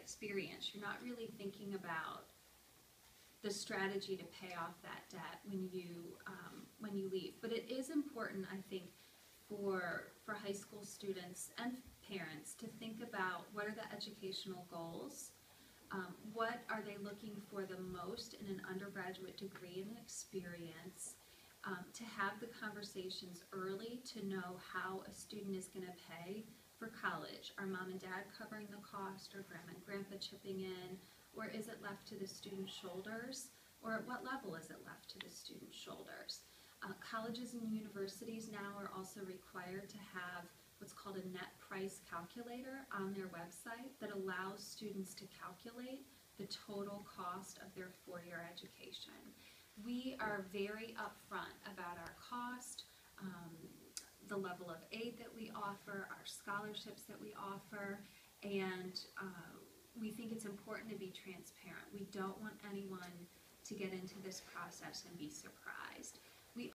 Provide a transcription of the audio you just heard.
experience. You're not really thinking about the strategy to pay off that debt when you um, when you leave. But it is important, I think, for for high school students and parents to think about what are the educational goals. Um, what are they looking for the most in an undergraduate degree and experience? Um, to have the conversations early to know how a student is going to pay for college. Are mom and dad covering the cost, or grandma and grandpa chipping in, or is it left to the student's shoulders? Or at what level is it left to the student's shoulders? Uh, colleges and universities now are also required to have what's called a net price calculator on their website that allows students to calculate the total cost of their four-year education. We are very upfront about our level of aid that we offer, our scholarships that we offer, and uh, we think it's important to be transparent. We don't want anyone to get into this process and be surprised. We